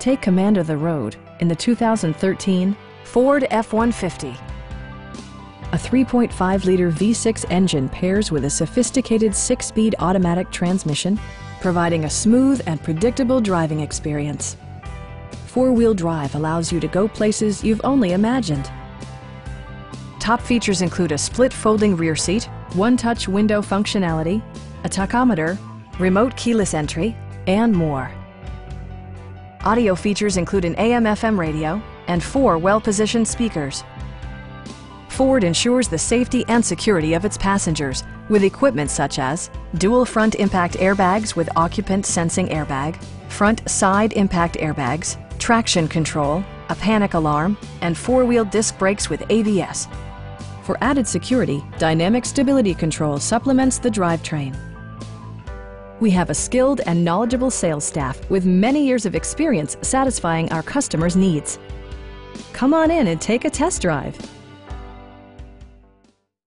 Take command of the road in the 2013 Ford F-150. A 3.5-liter V6 engine pairs with a sophisticated six-speed automatic transmission, providing a smooth and predictable driving experience. Four-wheel drive allows you to go places you've only imagined. Top features include a split folding rear seat, one-touch window functionality, a tachometer, remote keyless entry, and more. Audio features include an AM-FM radio and four well-positioned speakers. Ford ensures the safety and security of its passengers with equipment such as dual front impact airbags with occupant sensing airbag, front side impact airbags, traction control, a panic alarm, and four-wheel disc brakes with ABS. For added security, Dynamic Stability Control supplements the drivetrain. We have a skilled and knowledgeable sales staff with many years of experience satisfying our customers' needs. Come on in and take a test drive.